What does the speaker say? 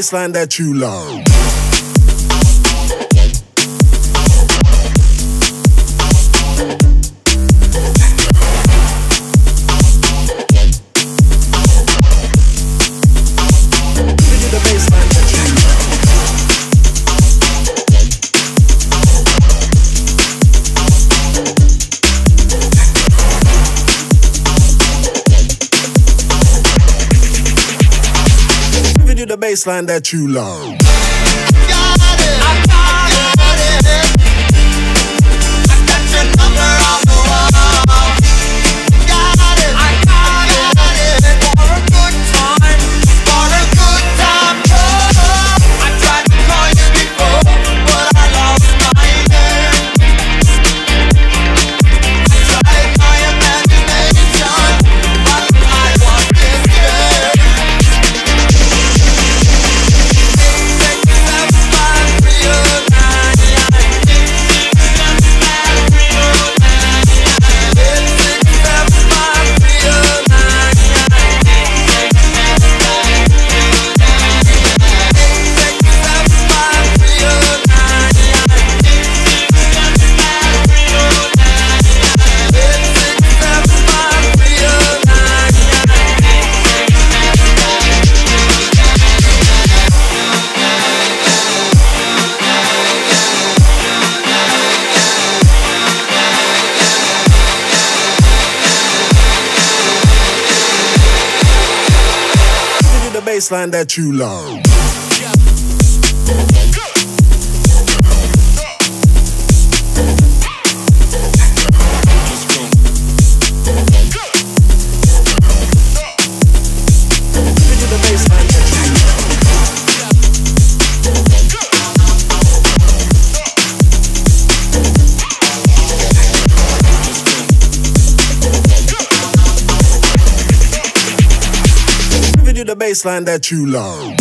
baseline that you love. The baseline that you love. Baseline that you love. you the baseline that you love.